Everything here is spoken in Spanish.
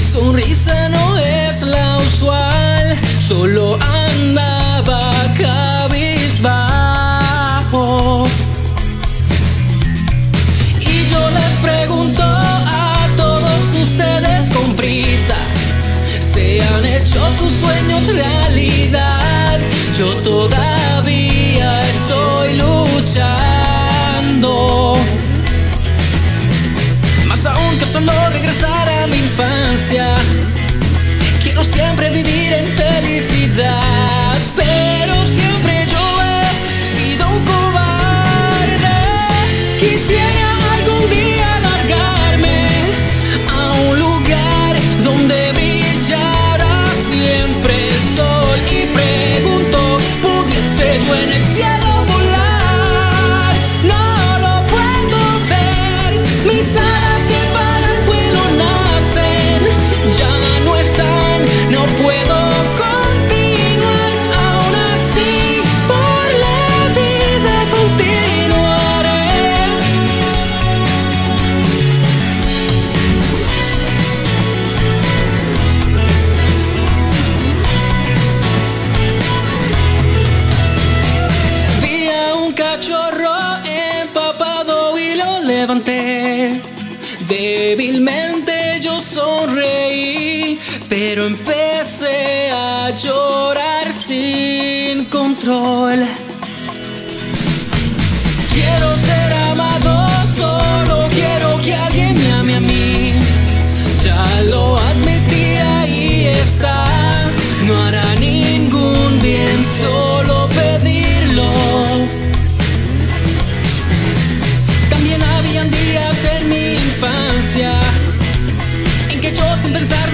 Mi sonrisa no es la usual, solo andaba cabizbajo. Y yo les pregunto a todos ustedes con prisa, ¿se han hecho sus sueños realidad? Yo toda siempre Débilmente yo sonreí, pero empecé a llorar sin control. Quiero ser amado, solo quiero que alguien me ame a mí. Ya lo admití, ahí está, no hará ningún bien solo. sin pensar